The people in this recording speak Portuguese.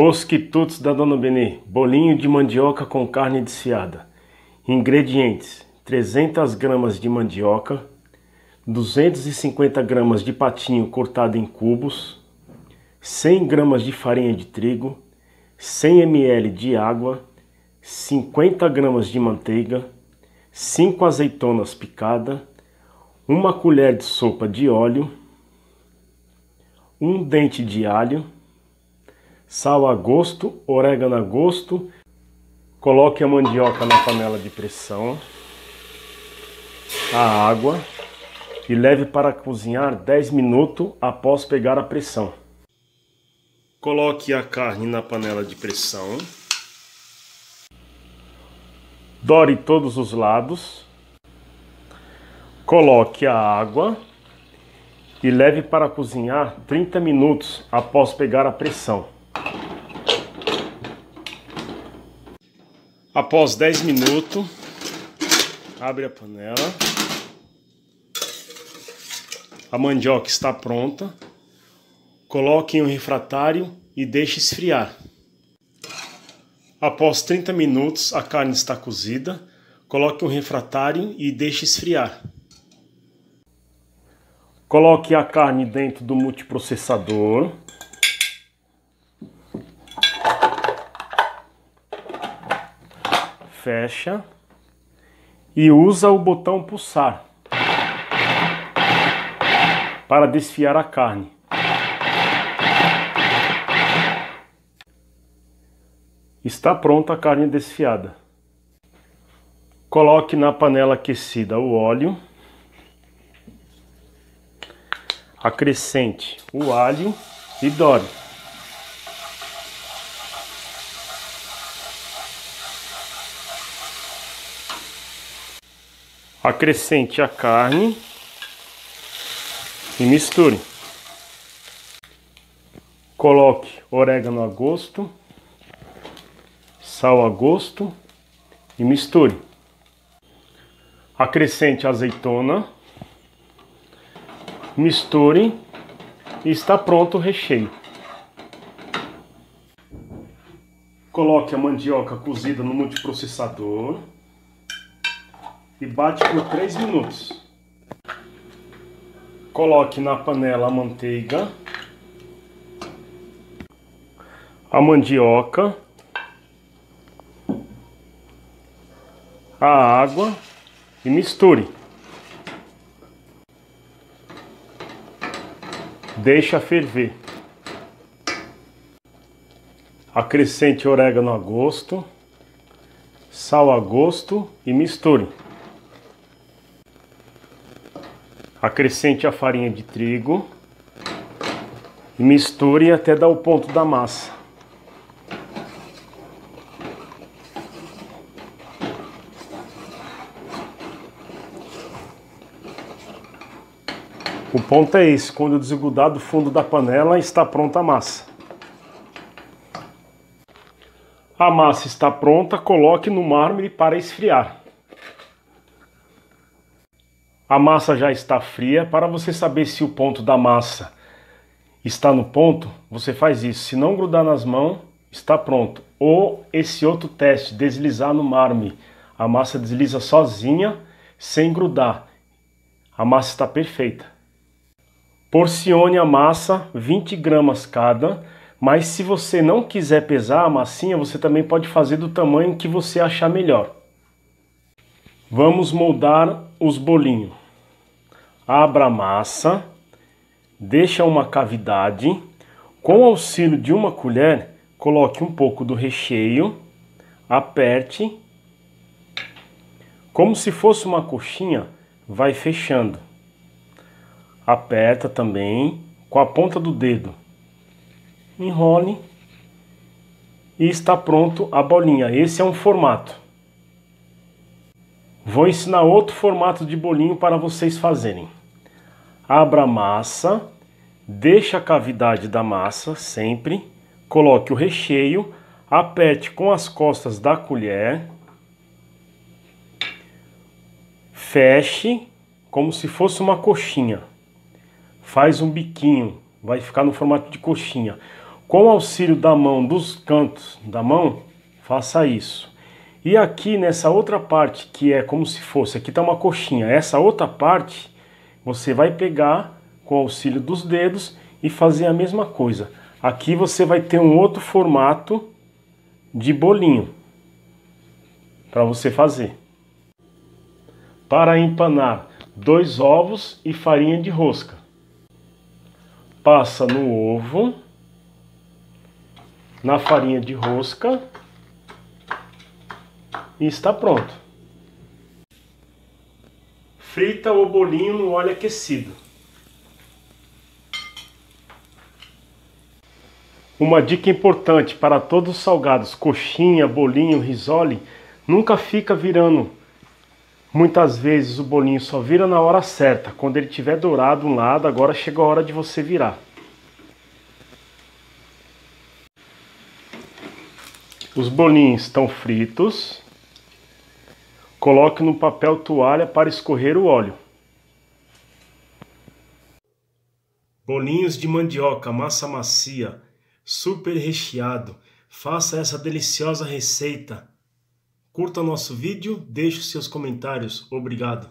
Os quitutes da Dona Benê, bolinho de mandioca com carne desfiada. Ingredientes: 300 gramas de mandioca, 250 gramas de patinho cortado em cubos, 100 gramas de farinha de trigo, 100 ml de água, 50 gramas de manteiga, 5 azeitonas picadas, uma colher de sopa de óleo, um dente de alho, sal a gosto, orégano a gosto. Coloque a mandioca na panela de pressão, a água e leve para cozinhar 10 minutos após pegar a pressão. Coloque a carne na panela de pressão. Dore todos os lados. Coloque a água e leve para cozinhar 30 minutos após pegar a pressão. Após 10 minutos, abre a panela. A mandioca está pronta. Coloque em um refratário e deixe esfriar. Após 30 minutos, a carne está cozida. Coloque um refratário e deixe esfriar. Coloque a carne dentro do multiprocessador. Fecha e usa o botão pulsar para desfiar a carne. Está pronta a carne desfiada. Coloque na panela aquecida o óleo. Acrescente o alho e dore. Acrescente a carne e misture. Coloque orégano a gosto, sal a gosto e misture. Acrescente azeitona, misture e está pronto o recheio. Coloque a mandioca cozida no multiprocessador e bate por 3 minutos. Coloque na panela a manteiga, a mandioca, a água e misture. Deixa ferver. Acrescente orégano a gosto, sal a gosto e misture. Acrescente a farinha de trigo e misture até dar o ponto da massa. O ponto é esse, quando desgrudar do fundo da panela está pronta a massa. A massa está pronta, coloque no mármore para esfriar. A massa já está fria. Para você saber se o ponto da massa está no ponto, você faz isso. Se não grudar nas mãos, está pronto. Ou esse outro teste, deslizar no mármore. A massa desliza sozinha, sem grudar. A massa está perfeita. Porcione a massa, 20 gramas cada. Mas se você não quiser pesar a massinha, você também pode fazer do tamanho que você achar melhor. Vamos moldar os bolinhos. Abra a massa, deixa uma cavidade. Com o auxílio de uma colher, coloque um pouco do recheio, aperte. Como se fosse uma coxinha, vai fechando. Aperta também com a ponta do dedo. Enrole e está pronto a bolinha. Esse é um formato. Vou ensinar outro formato de bolinho para vocês fazerem. Abra a massa, deixe a cavidade da massa sempre, coloque o recheio, aperte com as costas da colher, feche como se fosse uma coxinha. Faz um biquinho, vai ficar no formato de coxinha. Com o auxílio da mão, dos cantos da mão, faça isso. E aqui nessa outra parte, que é como se fosse, aqui está uma coxinha, essa outra parte, você vai pegar com o auxílio dos dedos e fazer a mesma coisa. Aqui você vai ter um outro formato de bolinho para você fazer. Para empanar, dois ovos e farinha de rosca. Passa no ovo, na farinha de rosca e está pronto. Frita o bolinho no óleo aquecido. Uma dica importante para todos os salgados, coxinha, bolinho, risole, nunca fica virando. Muitas vezes o bolinho só vira na hora certa, quando ele tiver dourado um lado, agora chega a hora de você virar. Os bolinhos estão fritos. Coloque no papel toalha para escorrer o óleo. Bolinhos de mandioca, massa macia super recheado. Faça essa deliciosa receita. Curta nosso vídeo, deixe seus comentários. Obrigado.